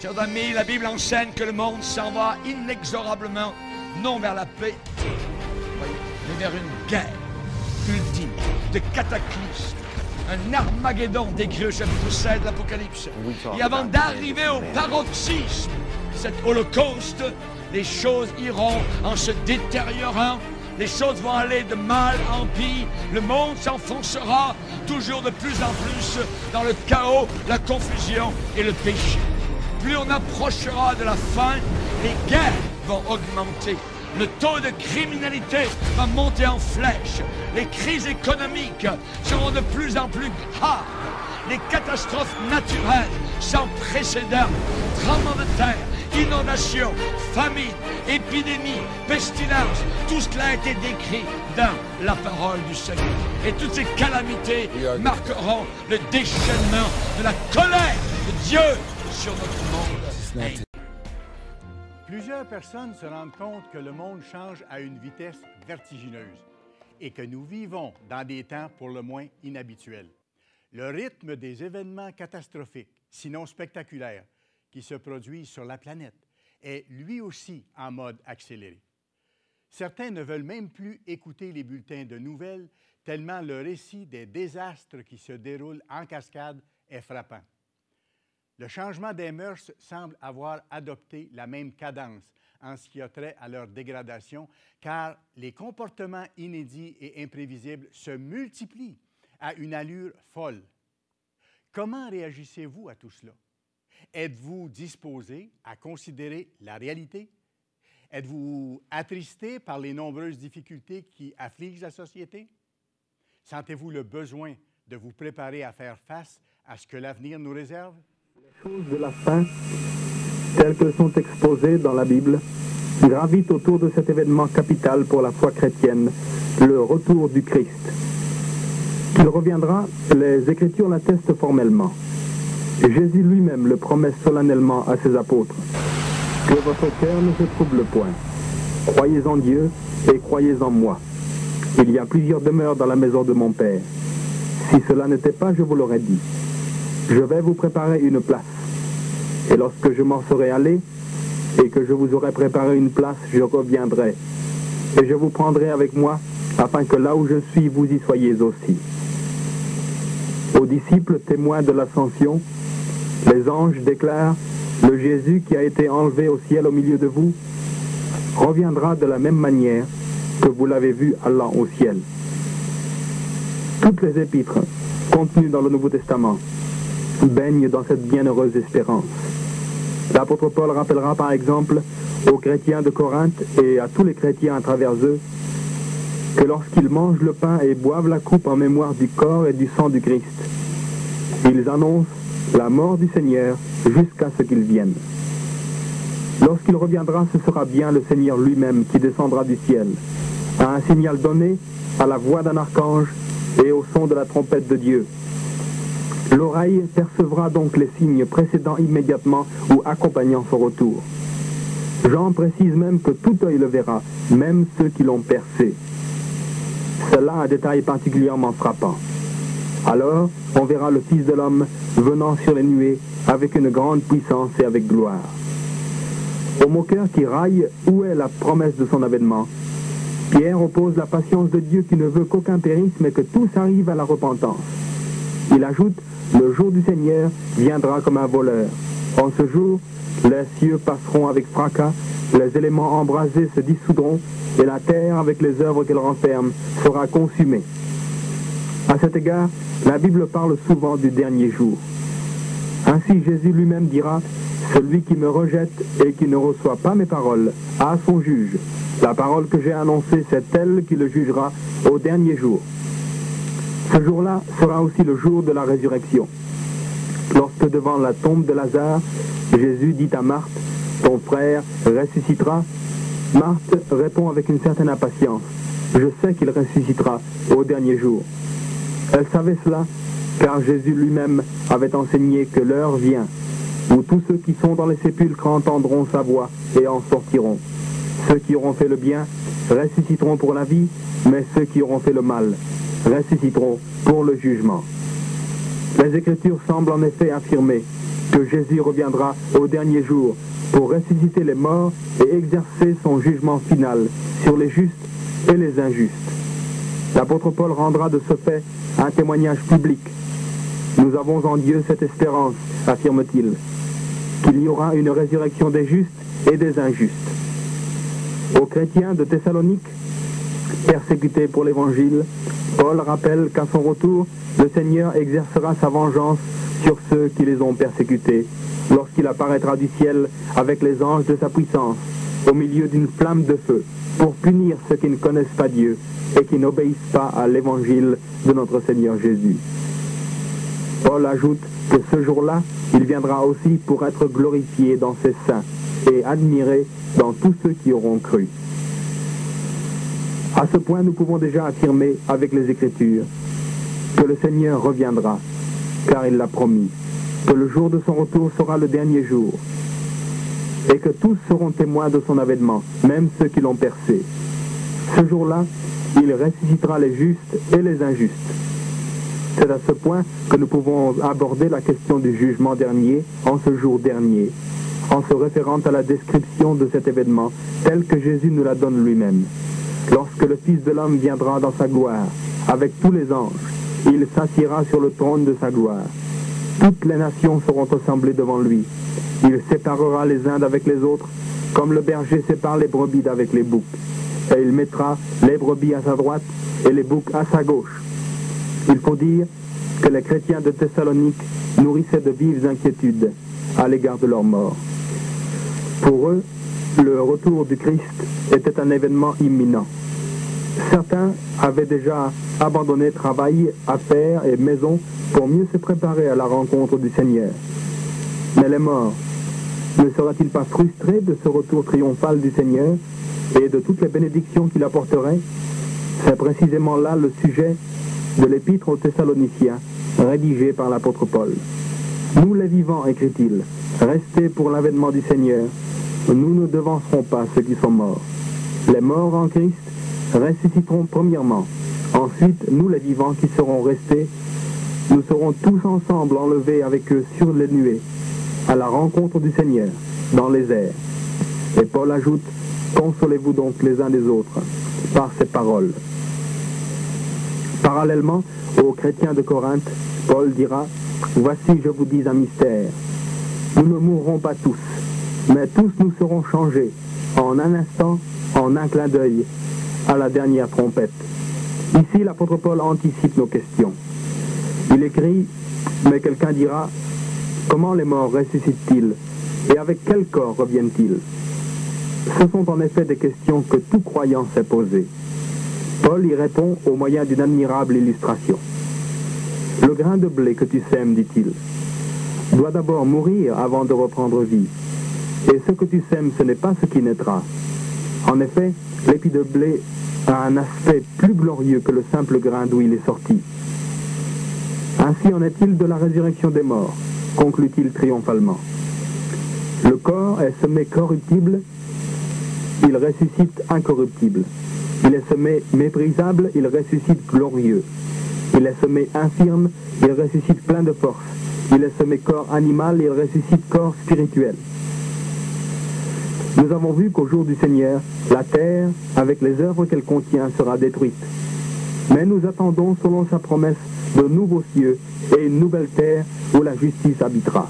Chers amis, la Bible enseigne que le monde s'en va inexorablement, non vers la paix, mais vers une guerre ultime, de cataclysme, un Armageddon décrit au chapitre 7 de l'Apocalypse. Et avant d'arriver au paroxysme de cet holocauste, les choses iront en se détériorant, les choses vont aller de mal en pire, le monde s'enfoncera toujours de plus en plus dans le chaos, la confusion et le péché. Plus on approchera de la fin, les guerres vont augmenter. Le taux de criminalité va monter en flèche. Les crises économiques seront de plus en plus graves. Les catastrophes naturelles sans précédent, tremblements de terre, inondations, famine, épidémie, pestilence, tout cela a été décrit dans la parole du Seigneur. Et toutes ces calamités marqueront le déchaînement de la colère de Dieu Plusieurs personnes se rendent compte que le monde change à une vitesse vertigineuse et que nous vivons dans des temps pour le moins inhabituels. Le rythme des événements catastrophiques, sinon spectaculaires, qui se produisent sur la planète est lui aussi en mode accéléré. Certains ne veulent même plus écouter les bulletins de nouvelles tellement le récit des désastres qui se déroulent en cascade est frappant. Le changement des mœurs semble avoir adopté la même cadence en ce qui a trait à leur dégradation, car les comportements inédits et imprévisibles se multiplient à une allure folle. Comment réagissez-vous à tout cela? Êtes-vous disposé à considérer la réalité? Êtes-vous attristé par les nombreuses difficultés qui affligent la société? Sentez-vous le besoin de vous préparer à faire face à ce que l'avenir nous réserve? Choses de la fin, telles qu'elles sont exposées dans la Bible, gravitent autour de cet événement capital pour la foi chrétienne, le retour du Christ. Qu'il reviendra, les Écritures l'attestent formellement. Jésus lui-même le promet solennellement à ses apôtres. Que votre cœur ne se trouble point. Croyez en Dieu et croyez en moi. Il y a plusieurs demeures dans la maison de mon Père. Si cela n'était pas, je vous l'aurais dit. Je vais vous préparer une place. Et lorsque je m'en serai allé et que je vous aurai préparé une place, je reviendrai. Et je vous prendrai avec moi afin que là où je suis, vous y soyez aussi. Aux disciples témoins de l'ascension, les anges déclarent, le Jésus qui a été enlevé au ciel au milieu de vous reviendra de la même manière que vous l'avez vu allant au ciel. Toutes les épîtres contenues dans le Nouveau Testament baignent dans cette bienheureuse espérance. L'apôtre Paul rappellera par exemple aux chrétiens de Corinthe et à tous les chrétiens à travers eux que lorsqu'ils mangent le pain et boivent la coupe en mémoire du corps et du sang du Christ, ils annoncent la mort du Seigneur jusqu'à ce qu'il vienne. Lorsqu'il reviendra, ce sera bien le Seigneur lui-même qui descendra du ciel, à un signal donné, à la voix d'un archange et au son de la trompette de Dieu. L'oreille percevra donc les signes précédant immédiatement ou accompagnant son retour. Jean précise même que tout œil le verra, même ceux qui l'ont percé. Cela un détail particulièrement frappant. Alors, on verra le Fils de l'homme venant sur les nuées avec une grande puissance et avec gloire. Au moqueur qui raille, où est la promesse de son avènement? Pierre oppose la patience de Dieu qui ne veut qu'aucun périsse, mais que tous arrivent à la repentance. Il ajoute, le jour du Seigneur viendra comme un voleur. En ce jour, les cieux passeront avec fracas, les éléments embrasés se dissoudront, et la terre, avec les œuvres qu'elle renferme, sera consumée. À cet égard, la Bible parle souvent du dernier jour. Ainsi Jésus lui-même dira, Celui qui me rejette et qui ne reçoit pas mes paroles a son juge. La parole que j'ai annoncée, c'est elle qui le jugera au dernier jour. Ce jour-là sera aussi le jour de la résurrection. Lorsque devant la tombe de Lazare, Jésus dit à Marthe, Ton frère ressuscitera, Marthe répond avec une certaine impatience, Je sais qu'il ressuscitera au dernier jour. Elle savait cela car Jésus lui-même avait enseigné que l'heure vient où tous ceux qui sont dans les sépulcres entendront sa voix et en sortiront. Ceux qui auront fait le bien ressusciteront pour la vie, mais ceux qui auront fait le mal ressusciteront pour le jugement. Les Écritures semblent en effet affirmer que Jésus reviendra au dernier jour pour ressusciter les morts et exercer son jugement final sur les justes et les injustes. L'apôtre Paul rendra de ce fait un témoignage public. Nous avons en Dieu cette espérance, affirme-t-il, qu'il y aura une résurrection des justes et des injustes. Aux chrétiens de Thessalonique, persécutés pour l'Évangile, Paul rappelle qu'à son retour, le Seigneur exercera sa vengeance sur ceux qui les ont persécutés, lorsqu'il apparaîtra du ciel avec les anges de sa puissance, au milieu d'une flamme de feu, pour punir ceux qui ne connaissent pas Dieu et qui n'obéissent pas à l'évangile de notre Seigneur Jésus. Paul ajoute que ce jour-là, il viendra aussi pour être glorifié dans ses saints et admiré dans tous ceux qui auront cru. À ce point, nous pouvons déjà affirmer avec les Écritures que le Seigneur reviendra, car il l'a promis, que le jour de son retour sera le dernier jour, et que tous seront témoins de son avènement, même ceux qui l'ont percé. Ce jour-là, il ressuscitera les justes et les injustes. C'est à ce point que nous pouvons aborder la question du jugement dernier en ce jour dernier, en se référant à la description de cet événement tel que Jésus nous la donne lui-même. Lorsque le Fils de l'homme viendra dans sa gloire, avec tous les anges, il s'assiera sur le trône de sa gloire. Toutes les nations seront assemblées devant lui. Il séparera les uns d'avec les autres, comme le berger sépare les brebis d'avec les boucs. Et il mettra les brebis à sa droite et les boucs à sa gauche. Il faut dire que les chrétiens de Thessalonique nourrissaient de vives inquiétudes à l'égard de leur mort. Pour eux, le retour du Christ était un événement imminent. Certains avaient déjà abandonné travail, affaires et maisons pour mieux se préparer à la rencontre du Seigneur. Mais les morts, ne sera-t-il pas frustré de ce retour triomphal du Seigneur et de toutes les bénédictions qu'il apporterait? C'est précisément là le sujet de l'épître aux Thessaloniciens, rédigé par l'apôtre Paul. Nous les vivants, écrit-il, restez pour l'avènement du Seigneur. Nous ne devancerons pas ceux qui sont morts. Les morts en Christ ressusciteront premièrement. Ensuite, nous les vivants qui serons restés, nous serons tous ensemble enlevés avec eux sur les nuées, à la rencontre du Seigneur, dans les airs. Et Paul ajoute, Consolez-vous donc les uns des autres par ces paroles. Parallèlement aux chrétiens de Corinthe, Paul dira, Voici, je vous dis un mystère. Nous ne mourrons pas tous, mais tous nous serons changés, en un instant, en un clin d'œil, à la dernière trompette. Ici, l'apôtre Paul anticipe nos questions. Il écrit, mais quelqu'un dira, comment les morts ressuscitent-ils et avec quel corps reviennent-ils? Ce sont en effet des questions que tout croyant s'est posé. Paul y répond au moyen d'une admirable illustration. Le grain de blé que tu sèmes, dit-il, doit d'abord mourir avant de reprendre vie. Et ce que tu sèmes, ce n'est pas ce qui naîtra. En effet, l'épi de blé a un aspect plus glorieux que le simple grain d'où il est sorti. Ainsi en est-il de la résurrection des morts, conclut-il triomphalement. Le corps est semé corruptible, il ressuscite incorruptible. Il est semé méprisable, il ressuscite glorieux. Il est semé infirme, il ressuscite plein de force. Il est semé corps animal, il ressuscite corps spirituel. Nous avons vu qu'au jour du Seigneur, la terre, avec les œuvres qu'elle contient, sera détruite. Mais nous attendons, selon sa promesse, de nouveaux cieux et une nouvelle terre où la justice habitera.